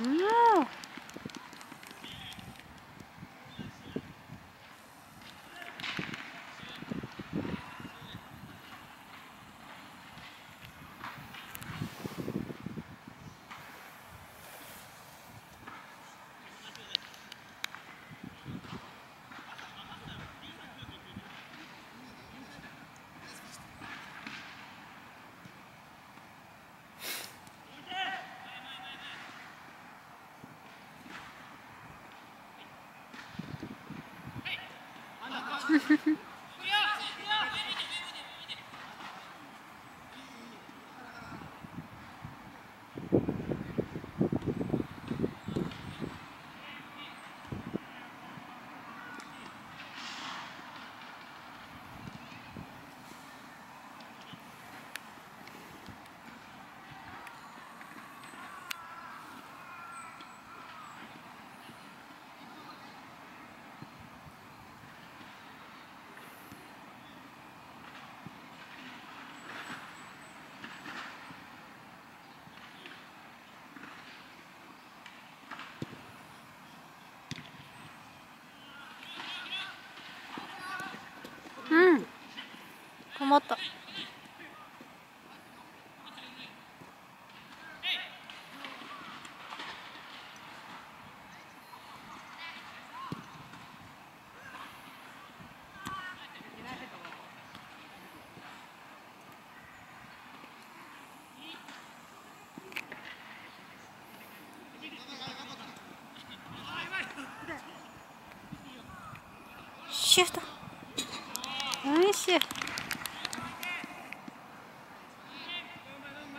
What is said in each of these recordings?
Mm. Ha, ha, ha. 止まったシュートナイス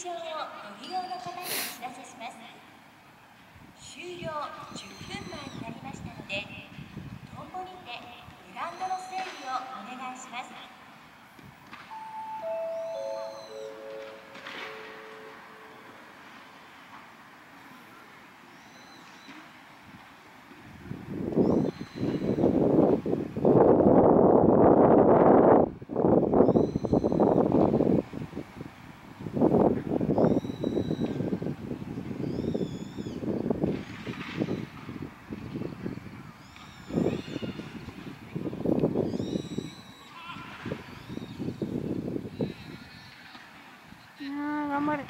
場をご利用の方にお知らせします。終了頑張れ。